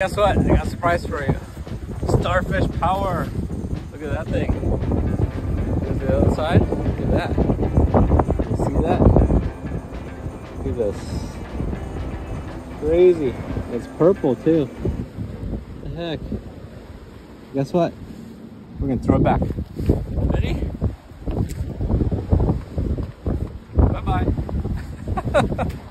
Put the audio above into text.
Guess what? I got a surprise for you. Starfish power. Look at that thing. Go the other side. Look at that. See that? Look at this. Crazy. It's purple too. What the heck? Guess what? We're gonna throw it back. Ready? Bye bye.